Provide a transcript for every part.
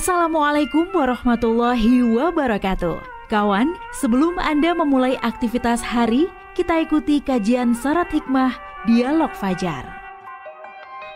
Assalamualaikum warahmatullahi wabarakatuh. Kawan, sebelum Anda memulai aktivitas hari, kita ikuti kajian syarat hikmah Dialog Fajar.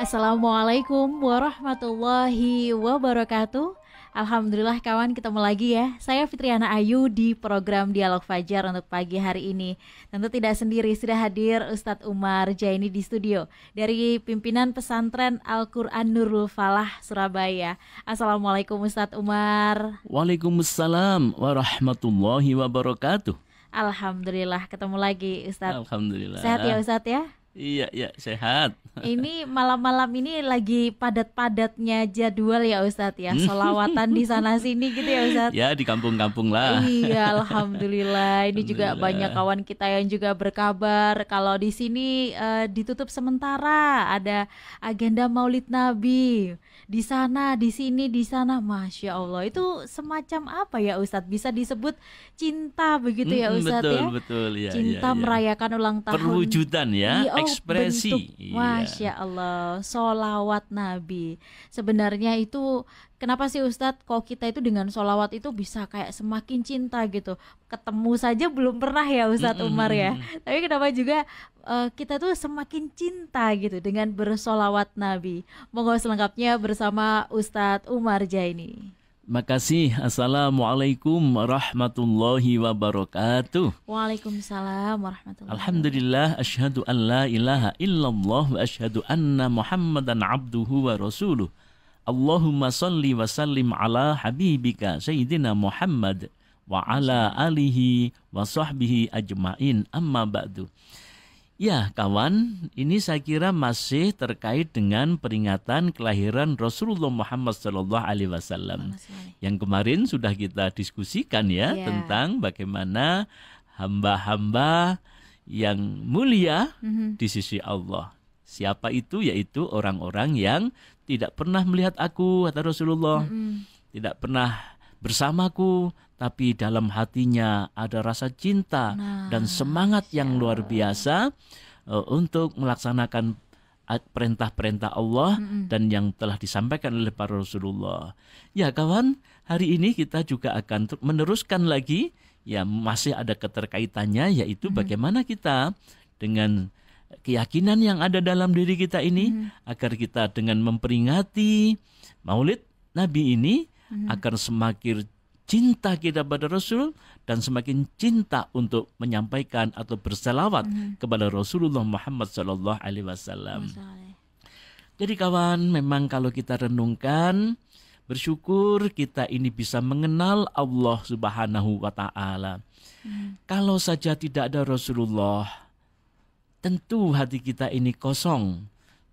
Assalamualaikum warahmatullahi wabarakatuh. Alhamdulillah kawan ketemu lagi ya. Saya Fitriana Ayu di program Dialog Fajar untuk pagi hari ini. Tentu tidak sendiri sudah hadir Ustadz Umar Jaini di studio Dari pimpinan pesantren Al-Quran Nurul Falah Surabaya. Assalamualaikum Ustadz Umar. Waalaikumsalam warahmatullahi wabarakatuh. Alhamdulillah ketemu lagi Ustadz. Alhamdulillah. Sehat ya Ustadz ya? Iya, iya, sehat. Ini malam-malam ini lagi padat-padatnya jadwal ya Ustadz ya. Solawatan di sana sini gitu ya Ustadz. Ya, di kampung-kampung lah. Iya, Alhamdulillah. Ini juga banyak kawan kita yang juga berkabar Kalau di sini uh, ditutup sementara. Ada agenda maulid Nabi. Di sana, di sini, di sana. Masya Allah. Itu semacam apa ya Ustadz? Bisa disebut cinta begitu ya Ustadz betul, ya? Betul, ya Cinta ya, ya. merayakan ulang tahun. Perwujudan ya Iya, oh, ekspresi. bentuk. Iya. Masya Allah, solawat Nabi. Sebenarnya itu kenapa sih Ustadz kok kita itu dengan solawat itu bisa kayak semakin cinta gitu. Ketemu saja belum pernah ya Ustadz Umar ya. Tapi kenapa juga uh, kita tuh semakin cinta gitu dengan bersolawat Nabi. Monggo selengkapnya bersama Ustadz Umar Jaini. Makasih. Assalamualaikum warahmatullahi wabarakatuh. Waalaikumsalam warahmatullahi Alhamdulillah asyhadu an la ilaha illallah wa asyhadu anna Muhammadan abduhu wa rasuluh. Allahumma salli wa sallim ala habibika sayyidina Muhammad wa ala alihi wa sahbihi ajmain amma ba'du. Ya kawan, ini saya kira masih terkait dengan peringatan kelahiran Rasulullah Muhammad Alaihi Wasallam yang kemarin sudah kita diskusikan ya Yeah. tentang bagaimana hamba-hamba yang mulia Mhm. di sisi Allah. Siapa itu? Yaitu orang-orang yang tidak pernah melihat aku kata Rasulullah, Mm-mm. tidak pernah bersamaku, tapi dalam hatinya ada rasa cinta Nah, dan semangat yang Masya luar biasa uh, untuk melaksanakan perintah-perintah Allah Mm-mm. dan yang telah disampaikan oleh para Rasulullah. Ya kawan, hari ini kita juga akan meneruskan lagi ya masih ada keterkaitannya yaitu Mhm. bagaimana kita dengan keyakinan yang ada dalam diri kita ini Mhm. agar kita dengan memperingati Maulid Nabi ini Mhm. akan semakin cinta kita pada Rasul dan semakin cinta untuk menyampaikan atau berselawat Mhm. kepada Rasulullah Muhammad Sallallahu Alaihi Wasallam. Jadi kawan, memang kalau kita renungkan, bersyukur kita ini bisa mengenal Allah Subhanahu wa taala. Mhm. Kalau saja tidak ada Rasulullah, tentu hati kita ini kosong.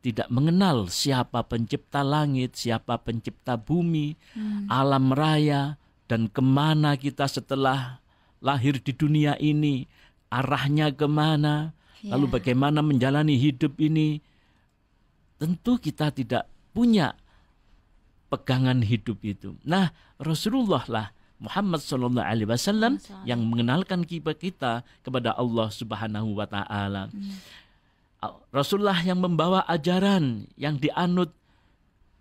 Tidak mengenal siapa pencipta langit, siapa pencipta bumi, Mhm. alam raya, dan ke mana kita setelah lahir di dunia ini, arahnya ke mana, lalu Ya. bagaimana menjalani hidup ini. Tentu kita tidak punya pegangan hidup itu. Nah, Rasulullah lah Muhammad Sallallahu Alaihi Wasallam yang mengenalkan kita kita kepada Allah Subhanahu Wa Taala. Hmm. Rasulullah yang membawa ajaran yang dianut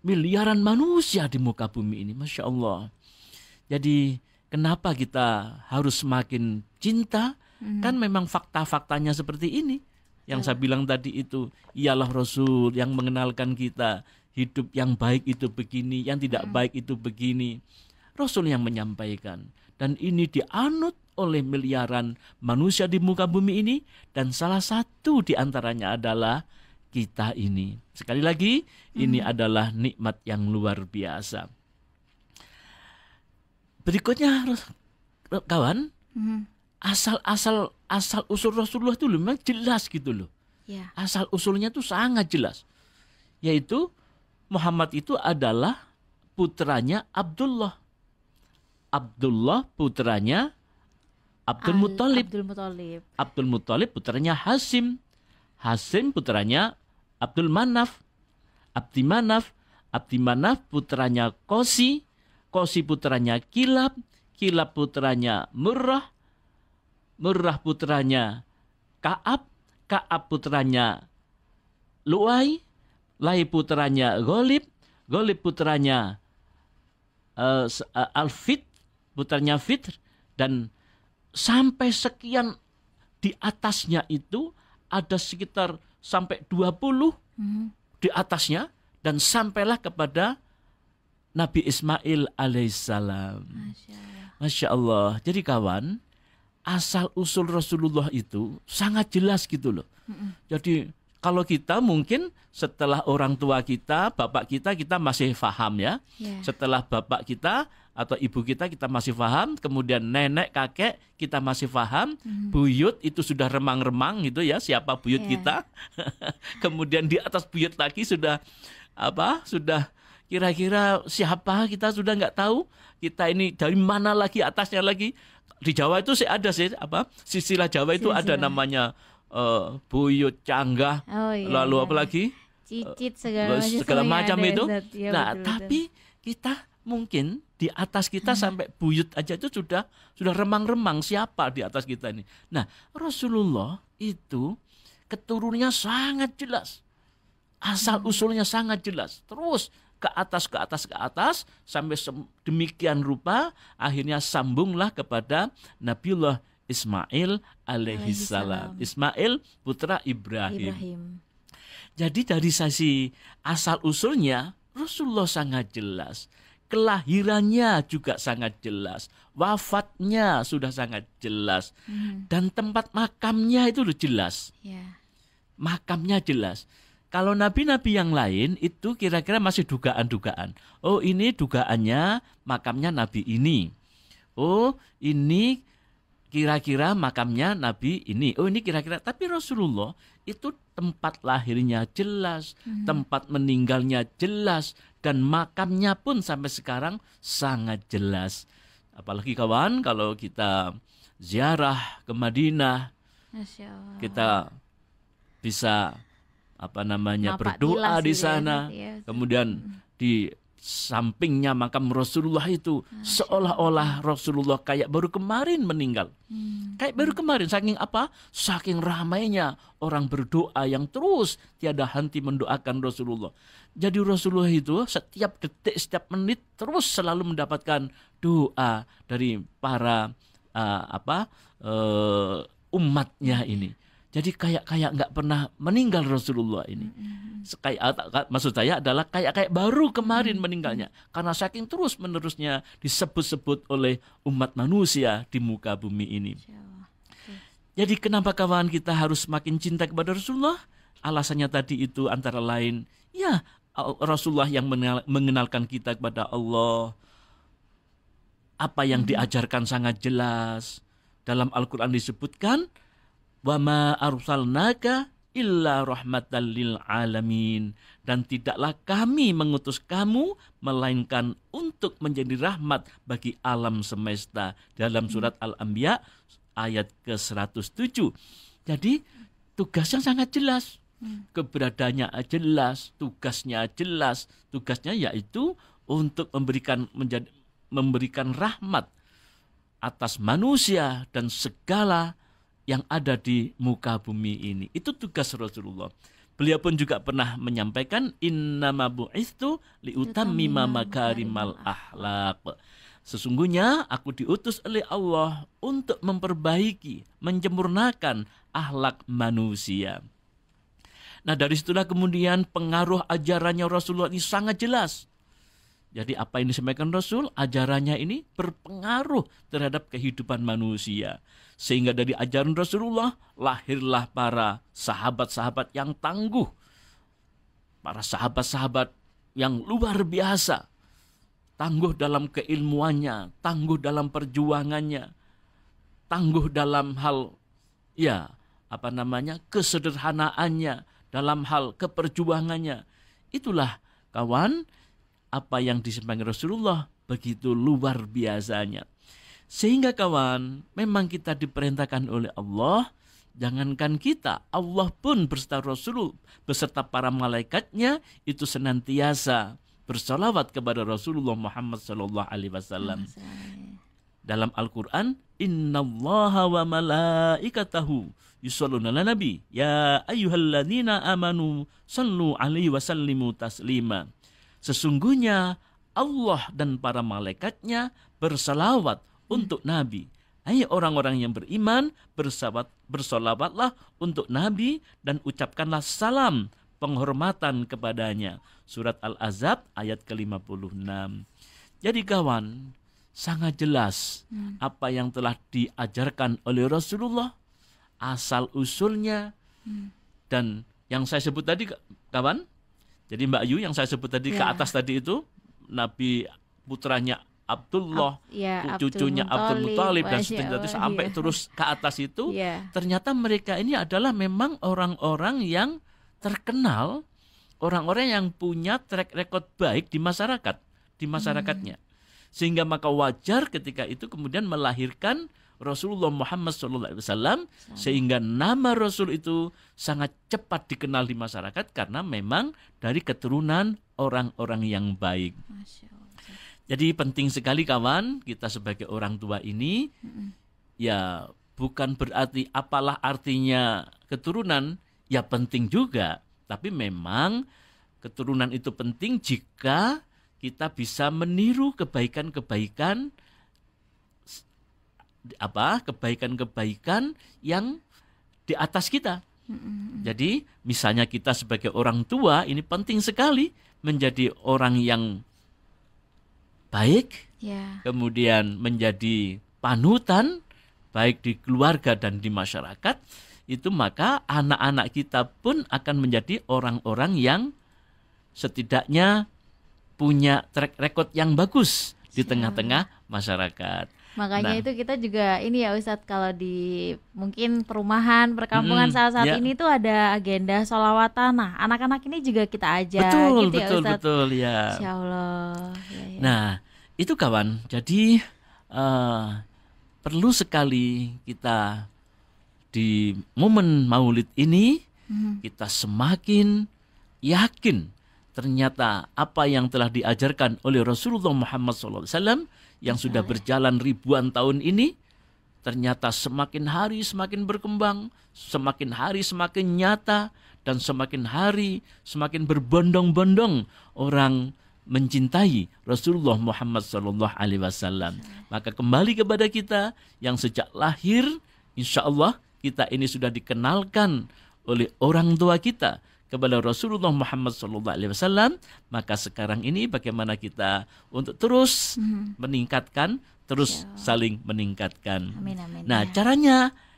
miliaran manusia di muka bumi ini, masya Allah. Jadi kenapa kita harus semakin cinta? Mhm. Kan memang fakta-faktanya seperti ini. Yang saya bilang tadi itu, ialah Rasul yang mengenalkan kita hidup yang baik itu begini, yang tidak baik itu begini. Rasul yang menyampaikan. Dan ini dianut oleh miliaran manusia di muka bumi ini. Dan salah satu di antaranya adalah kita ini. Sekali lagi, ini adalah nikmat yang luar biasa. Berikutnya, kawan, Mhm. asal-asal asal usul Rasulullah itu memang jelas gitu loh. Ya. Asal usulnya itu sangat jelas. Yaitu Muhammad itu adalah putranya Abdullah. Abdullah putranya Abdul Al- Muthalib. Abdul Muthalib. Abdul Muthalib putranya Hasim. Hasim putranya Abdul Manaf. Abdi Manaf. Abdi Manaf putranya Kosi. Kosi putranya Kilab. Kilab putranya Murrah. Murrah putranya Kaab. Kaab putranya Luai. Lai putranya Golib. Golib putranya uh, uh, Al-Fit, putarnya Fitr dan sampai sekian di atasnya itu ada sekitar sampai 20 Mhm. di atasnya dan sampailah kepada Nabi Ismail alaihissalam. Masya Allah. Masya Allah. Jadi kawan, asal usul Rasulullah itu sangat jelas gitu loh. Jadi kalau kita mungkin setelah orang tua kita, bapak kita, kita masih paham ya. Ya. Setelah bapak kita atau ibu kita kita masih paham, kemudian nenek, kakek kita masih paham, buyut itu sudah remang-remang gitu ya, siapa buyut Iya. kita. kemudian di atas buyut lagi sudah apa? Sudah kira-kira siapa kita sudah nggak tahu. Kita ini dari mana lagi atasnya lagi. Di Jawa itu sih ada sih apa? Sisilah Jawa itu ada Silsilah. namanya eh, buyut, canggah, Oh iya. lalu iya, apa lagi? Cicit segala macam. segala macam ada, itu. Iya, nah, betul, betul. tapi kita mungkin di atas kita sampai buyut aja itu sudah sudah remang-remang siapa di atas kita ini. Nah, Rasulullah itu keturunannya sangat jelas. Asal usulnya sangat jelas. Terus ke atas ke atas ke atas sampai demikian rupa akhirnya sambunglah kepada Nabiullah Ismail alaihissalam. Alaihissalam. Ismail putra Ibrahim. Ibrahim. Jadi dari sisi asal usulnya Rasulullah sangat jelas. Kelahirannya juga sangat jelas. Wafatnya sudah sangat jelas. Mhm. Dan tempat makamnya itu udah jelas. Ya. Makamnya jelas. Kalau nabi-nabi yang lain itu kira-kira masih dugaan-dugaan. Oh ini dugaannya makamnya nabi ini. Oh ini kira-kira makamnya nabi ini. Oh ini kira-kira. Tapi Rasulullah itu tempat lahirnya jelas, tempat meninggalnya jelas, dan makamnya pun sampai sekarang sangat jelas. Apalagi kawan kalau kita ziarah ke Madinah, kita bisa apa namanya Napak berdoa di gitu ya, sana betul. kemudian di sampingnya makam Rasulullah itu seolah-olah Rasulullah kayak baru kemarin meninggal. Hmm. kayak baru kemarin saking apa? Saking ramainya orang berdoa yang terus tiada henti mendoakan Rasulullah. Jadi Rasulullah itu setiap detik setiap menit terus selalu mendapatkan doa dari para uh, apa uh, umatnya ini jadi kayak kayak nggak pernah meninggal Rasulullah ini kayak maksud saya adalah kayak kayak baru kemarin meninggalnya karena saking terus menerusnya disebut-sebut oleh umat manusia di muka bumi ini. Jadi kenapa kawan kita harus makin cinta kepada Rasulullah? Alasannya tadi itu antara lain ya Rasulullah yang mengenal- mengenalkan kita kepada Allah. Apa yang diajarkan sangat jelas. Dalam Al-Qur'an disebutkan wa ma arsalnaka illa rahmatan lil alamin dan tidaklah kami mengutus kamu melainkan untuk menjadi rahmat bagi alam semesta dalam surat Al-Anbiya ayat ke-107. Jadi tugasnya sangat jelas. Keberadaannya jelas, tugasnya jelas. Tugasnya yaitu untuk memberikan menjadi memberikan rahmat atas manusia dan segala yang ada di muka bumi ini. Itu tugas Rasulullah. Beliau pun juga pernah menyampaikan innama bu'istu liutammima makarimal akhlaq. Sesungguhnya aku diutus oleh Allah untuk memperbaiki, menyempurnakan akhlak manusia. Nah dari situlah kemudian pengaruh ajarannya Rasulullah ini sangat jelas. Jadi apa yang disampaikan Rasul, ajarannya ini berpengaruh terhadap kehidupan manusia. Sehingga dari ajaran Rasulullah lahirlah para sahabat-sahabat yang tangguh. Para sahabat-sahabat yang luar biasa. Tangguh dalam keilmuannya, tangguh dalam perjuangannya, tangguh dalam hal ya, apa namanya? kesederhanaannya, dalam hal keperjuangannya. Itulah kawan apa yang disampaikan Rasulullah begitu luar biasanya. Sehingga kawan, memang kita diperintahkan oleh Allah, jangankan kita, Allah pun beserta Rasul, beserta para malaikatnya itu senantiasa bersalawat kepada Rasulullah Muhammad sallallahu alaihi wasallam. Dalam Al-Qur'an, "Innallaha wa malaikatahu yusholluna 'alan nabi ya ayyuhalladzina amanu sallu alaihi wa sallimu taslima." Sesungguhnya Allah dan para malaikatnya bersalawat untuk Nabi. Hai orang-orang yang beriman, bersabat, bersolawatlah untuk Nabi dan ucapkanlah salam penghormatan kepadanya. Surat Al-Azab ayat ke-56. Jadi kawan, sangat jelas hmm. apa yang telah diajarkan oleh Rasulullah, asal usulnya, hmm. dan yang saya sebut tadi kawan, jadi Mbak Yu yang saya sebut tadi yeah. ke ya. atas tadi itu, Nabi putranya Abdullah, Ab, ya, cucunya Abdul Muthalib dan seterusnya sampai iya. terus ke atas itu, ya. ternyata mereka ini adalah memang orang-orang yang terkenal, orang-orang yang punya track record baik di masyarakat, di masyarakatnya. Hmm. Sehingga maka wajar ketika itu kemudian melahirkan Rasulullah Muhammad SAW sehingga nama Rasul itu sangat cepat dikenal di masyarakat karena memang dari keturunan orang-orang yang baik. Jadi penting sekali kawan kita sebagai orang tua ini mm-hmm. ya bukan berarti apalah artinya keturunan ya penting juga tapi memang keturunan itu penting jika kita bisa meniru kebaikan-kebaikan apa kebaikan-kebaikan yang di atas kita. Mm-hmm. Jadi misalnya kita sebagai orang tua ini penting sekali menjadi orang yang baik, yeah. kemudian menjadi panutan baik di keluarga dan di masyarakat, itu maka anak-anak kita pun akan menjadi orang-orang yang setidaknya punya track record yang bagus di tengah-tengah masyarakat. Makanya nah, itu kita juga ini ya Ustadz kalau di mungkin perumahan perkampungan hmm, saat saat ya. ini tuh ada agenda solawatan. Nah anak-anak ini juga kita ajak. Betul gitu ya, betul Ustadz. betul ya. Insya Allah. Ya, ya. Nah itu kawan. Jadi uh, perlu sekali kita di momen Maulid ini hmm. kita semakin yakin ternyata apa yang telah diajarkan oleh Rasulullah Muhammad SAW yang sudah berjalan ribuan tahun ini ternyata semakin hari semakin berkembang, semakin hari semakin nyata dan semakin hari semakin berbondong-bondong orang mencintai Rasulullah Muhammad Sallallahu Alaihi Wasallam. Maka kembali kepada kita yang sejak lahir, insya Allah kita ini sudah dikenalkan oleh orang tua kita kepada Rasulullah Muhammad SAW, maka sekarang ini bagaimana kita untuk terus hmm. meningkatkan, terus ya. saling meningkatkan. Amin, amin, nah, ya. caranya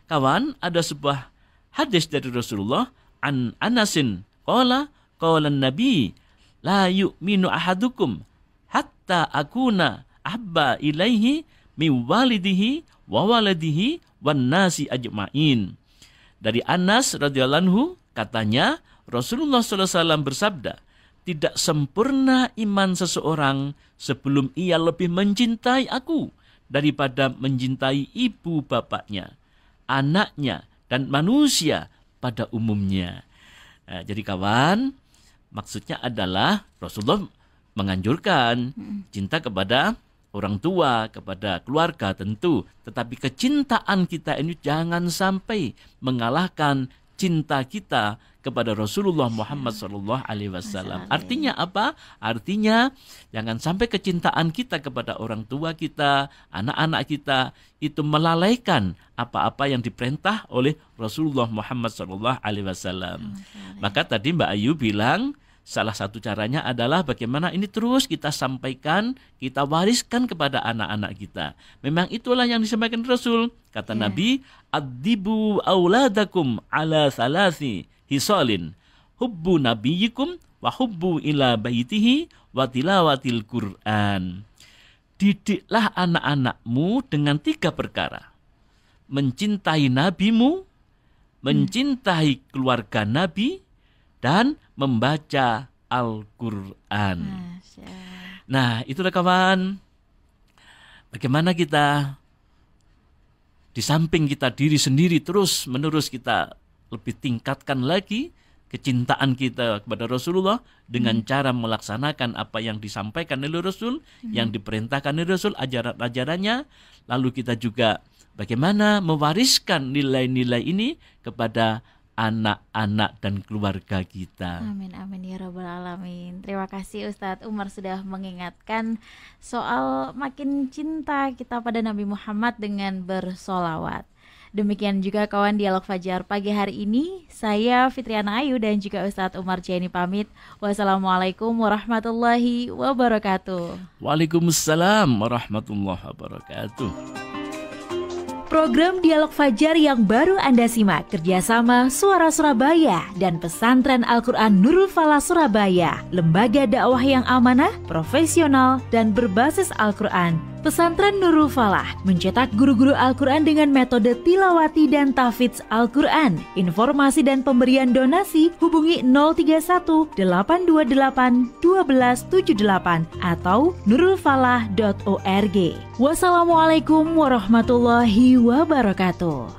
kawan ada sebuah hadis dari Rasulullah an Anasin qala qala Nabi la yu'minu ahadukum hatta akuna abba ilaihi min walidihi wa waladihi wan nasi ajma'in. Dari Anas radhiyallahu katanya Rasulullah SAW bersabda, tidak sempurna iman seseorang sebelum ia lebih mencintai aku daripada mencintai ibu bapaknya, anaknya, dan manusia pada umumnya. Nah, jadi kawan, maksudnya adalah Rasulullah menganjurkan cinta kepada orang tua, kepada keluarga tentu. Tetapi kecintaan kita ini jangan sampai mengalahkan cinta kita kepada Rasulullah Muhammad Sallallahu Alaihi Wasallam. Artinya apa? Artinya jangan sampai kecintaan kita kepada orang tua kita, anak-anak kita itu melalaikan apa-apa yang diperintah oleh Rasulullah Muhammad Sallallahu Alaihi Wasallam. Maka tadi Mbak Ayu bilang Salah satu caranya adalah bagaimana ini terus kita sampaikan, kita wariskan kepada anak-anak kita. Memang itulah yang disampaikan Rasul. Kata yeah. Nabi, Adibu auladakum ala salasi hisalin. Hubbu nabiyikum wa hubbu ila baitihi wa tilawatil Qur'an. Didiklah anak-anakmu dengan tiga perkara. Mencintai nabimu, mencintai keluarga nabi, dan membaca Al-Quran. Nah, itulah kawan. Bagaimana kita di samping kita diri sendiri terus menerus kita lebih tingkatkan lagi kecintaan kita kepada Rasulullah dengan hmm. cara melaksanakan apa yang disampaikan oleh Rasul, hmm. yang diperintahkan oleh Rasul, ajaran-ajarannya, lalu kita juga bagaimana mewariskan nilai-nilai ini kepada anak-anak dan keluarga kita. Amin amin ya rabbal alamin. Terima kasih Ustadz Umar sudah mengingatkan soal makin cinta kita pada Nabi Muhammad dengan bersolawat. Demikian juga kawan dialog Fajar pagi hari ini. Saya Fitriana Ayu dan juga Ustadz Umar Jaini pamit. Wassalamualaikum warahmatullahi wabarakatuh. Waalaikumsalam warahmatullahi wabarakatuh. Program Dialog Fajar yang baru Anda simak kerjasama Suara Surabaya dan Pesantren Al-Quran Nurul Falah Surabaya, lembaga dakwah yang amanah, profesional, dan berbasis Al-Quran. Pesantren Nurul Falah mencetak guru-guru Al-Quran dengan metode tilawati dan tafidz Al-Quran. Informasi dan pemberian donasi hubungi 031 828 1278 atau nurulfalah.org. Wassalamualaikum warahmatullahi wabarakatuh.